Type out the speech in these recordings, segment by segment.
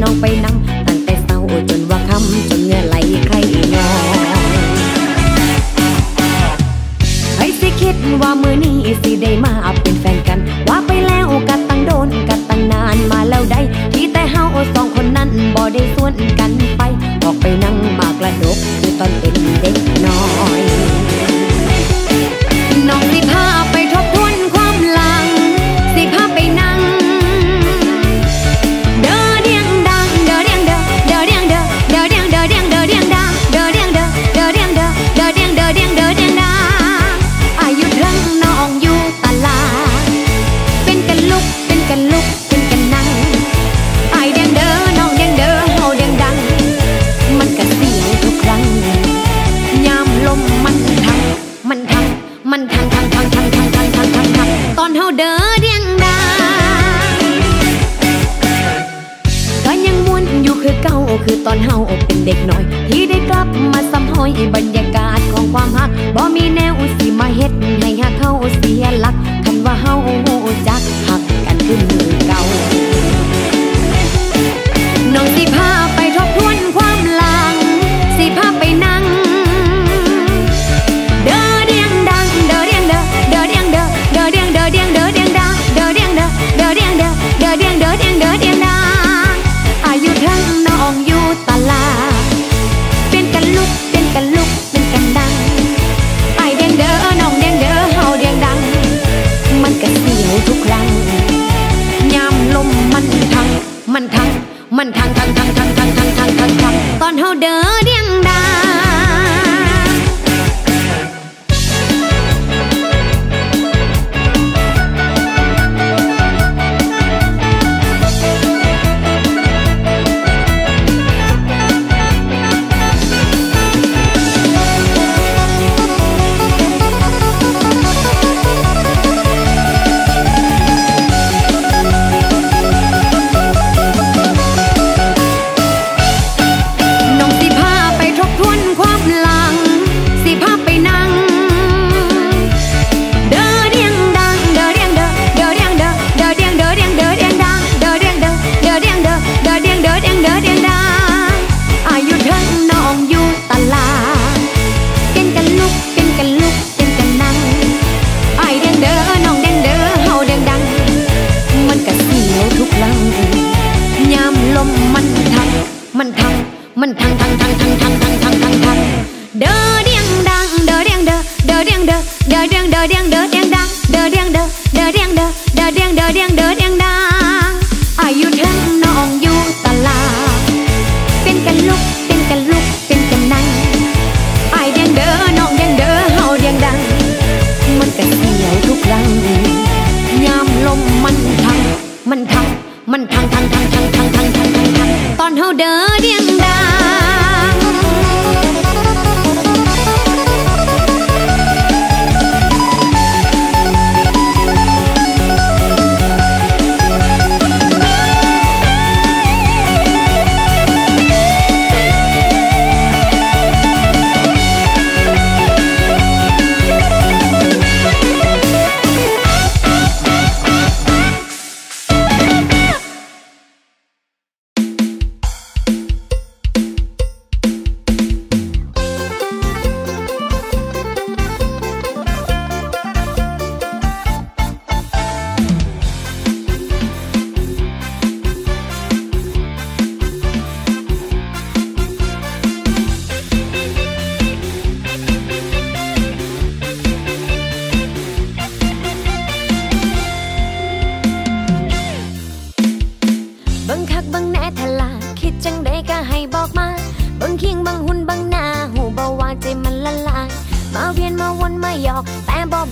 no way no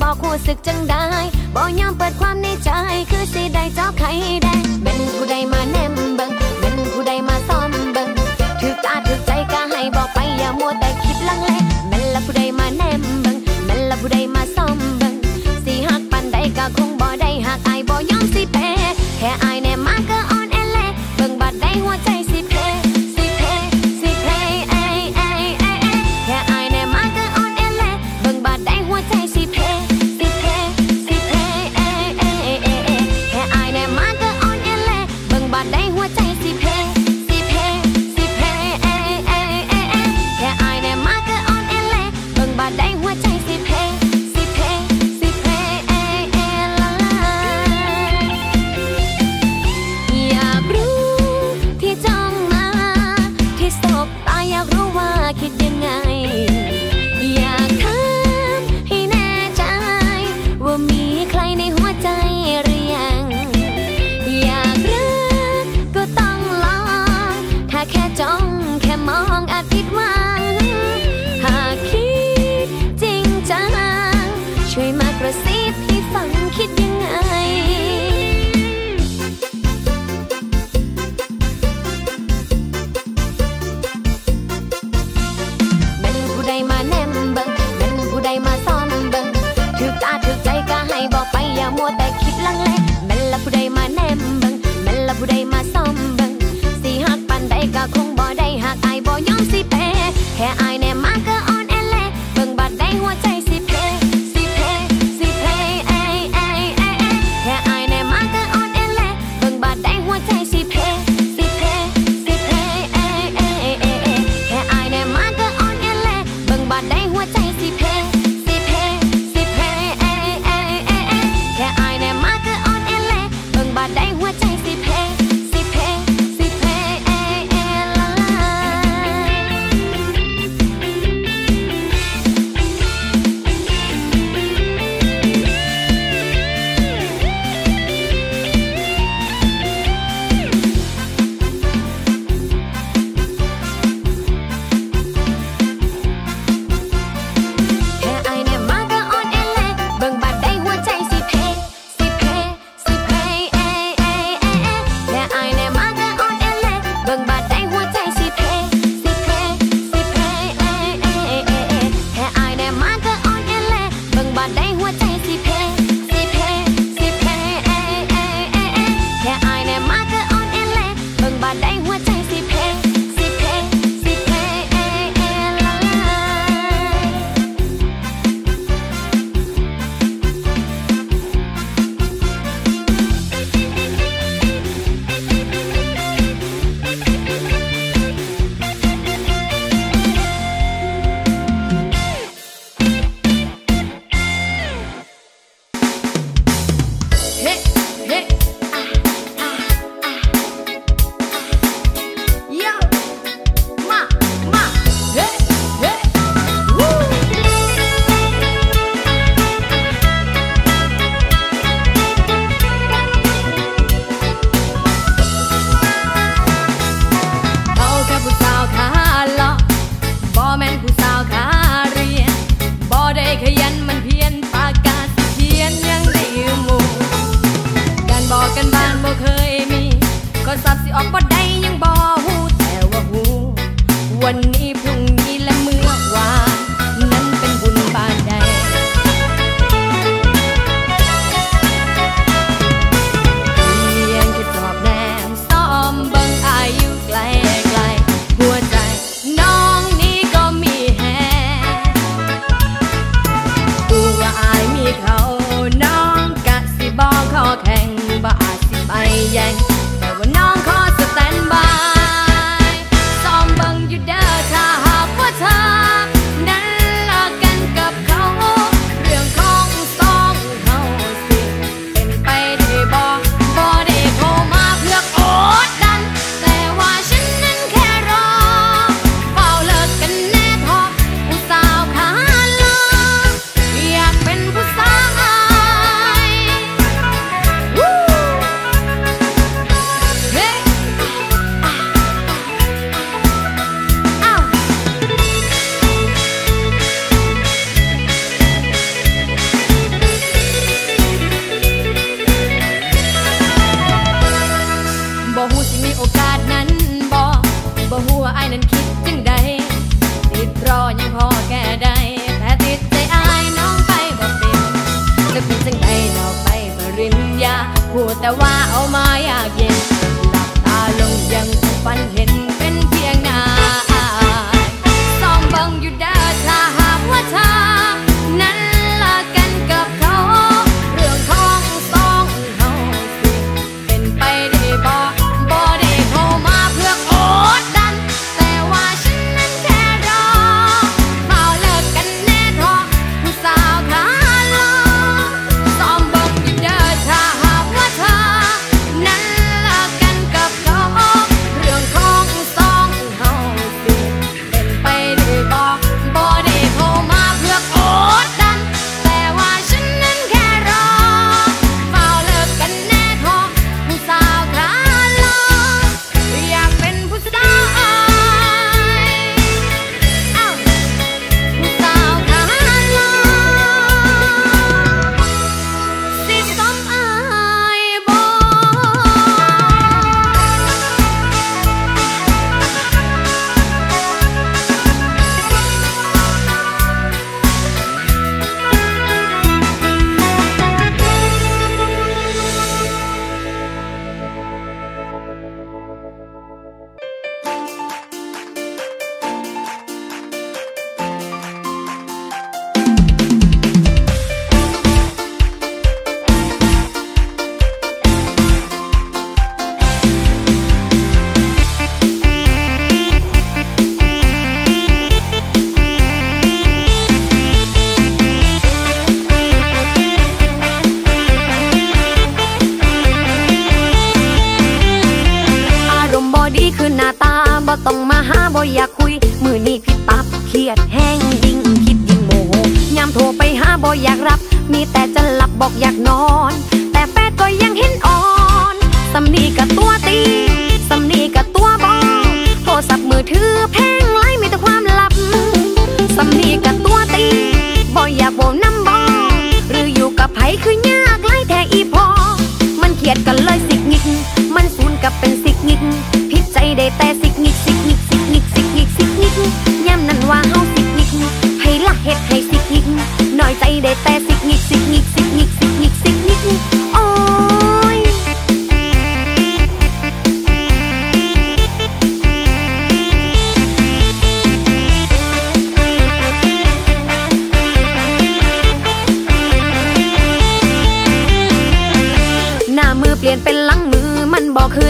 บอกคู่สึกจังได้บอกยอมเปิดความในใจ คือสิได้เจ้าไข่แดงเป็นผู้ใดมัน แต่คิดลังเลแม่นละผู้ใดมาแนมเบิงแม่นละผู้ใดมาซ่อมเบิงสิหักปันใดก็คงบ่ได้หักอายบ่ยอมสิเปแค่อาย of down.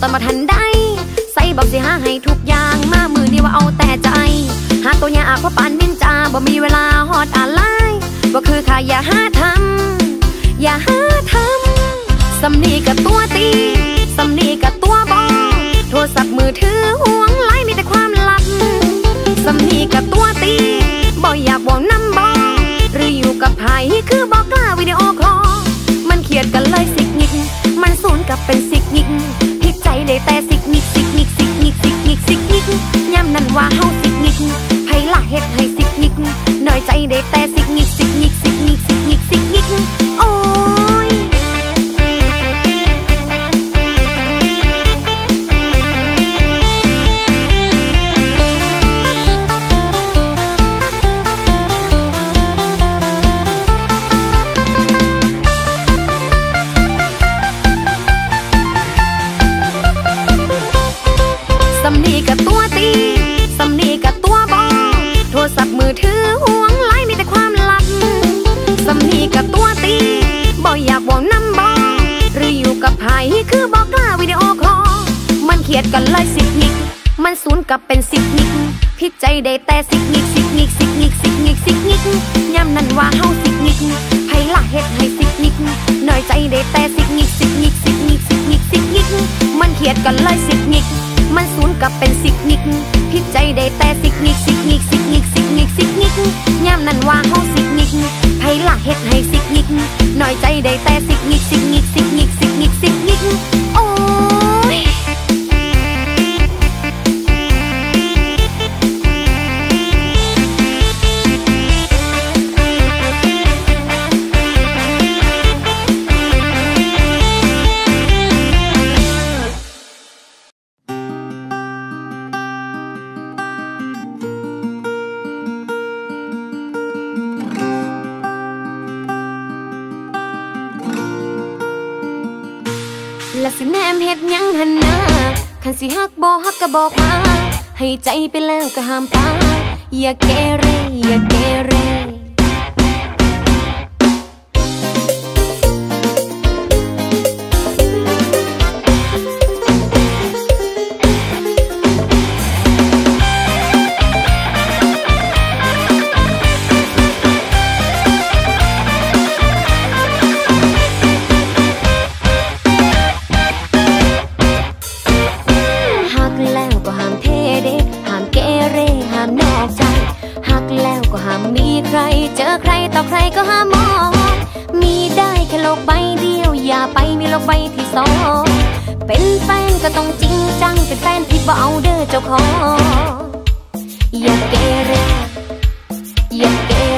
ตอนมาทันได้ ใส่บอกสิหาให้ทุกอย่างมามือนี่ว่าเอาแต่ใจ หาตัวยาอาเพราะปานนินจาบ่มีเวลาฮอดอะไรบ่คือค่ะอย่าหาทำอย่าหาทำสำนีกับตัวตีสำนีกับตัวบอโทรศัพท์มือถือห่วงไล่มีแต่ความลับสำนีกับตัวตีบ่อยากบอกน้ำบอหรืออยู่กับไผคือบอกกล้าวิดีโอคอลมันเขียดกันเลยสิ กับเป็นสิกนิกพิกใจได้แต่สิกนิกสิกนิกสิกนิกสิกนิกสิกนิกย้ำนั่นว่าเฮาสิกนิกไผละเฮ็ดให้สิกนิกน้อยใจได้แต่สิกนิกสิกนิกสิกนิกสิกนิกสิกนิก ศัพท์มือถือห่วงไล่มีแต่ความลับสำนีกับตัวตีบ่อยากบอกน้ำบอหรืออยู่กับไผคือบอกกล้าวิดีโอคอลมันเขียดกันเลยสิกนิก มันสูนกับเป็นสิกนิก พิดใจได้แต่สิกนิกสิกนิกสิกนิกสิกนิกสิกนิกย้ำนั่นว่าเฮาสิกนิกไผละเฮ็ดให้สิกนิกน้อยใจได้แต่สิกนิกสิกนิกสิกนิกสิกนิกสิกนิกมันเขียดกันเลยสิกนิกมันสูนกับเป็นสิกนิกพิดใจได้แต่สิกนิกสิกนิกสิกนิกสิก ยามนั้นว่าเฮาสิกนิกไผละเฮ็ดให้สิกนิกน้อยใจได้แต่สิกนิกสิกนิกสิกนิก บอกฮักก็บอกมา ให้ใจไปแล้วก็ห้ามปาอย่าเกเรอย่าเกเร ไปมีโลกใบที่สองเป็นแฟนก็ต้องจริงจัง เป็นแฟนที่บ่เอาเด้อเจ้าของอย่าเกเรอย่าเกเร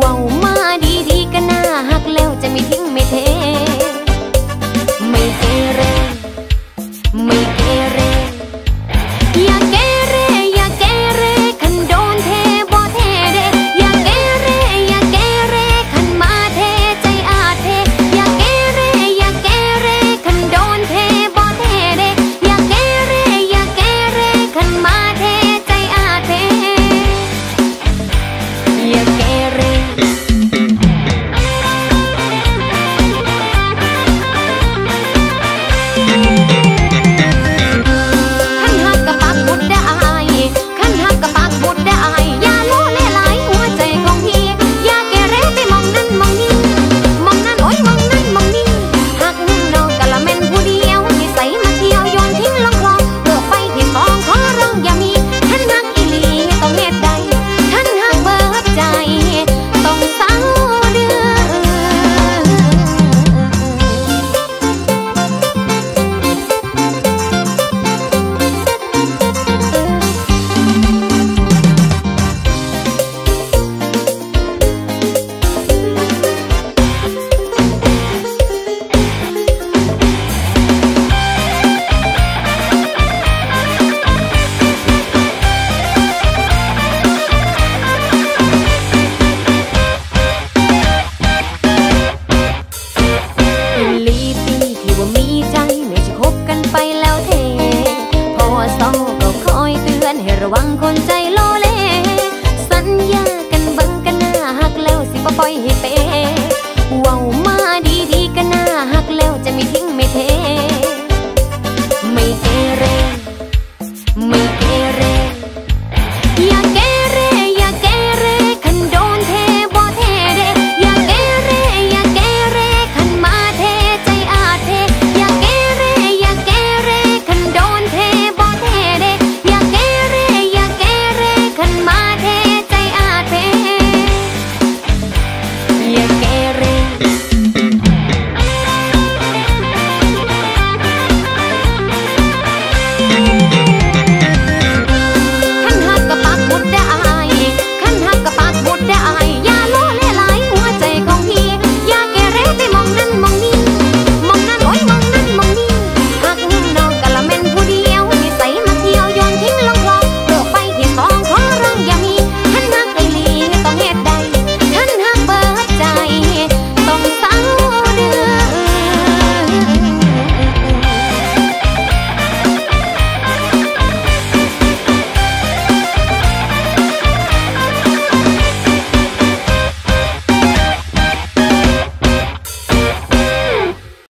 wow ma đi đi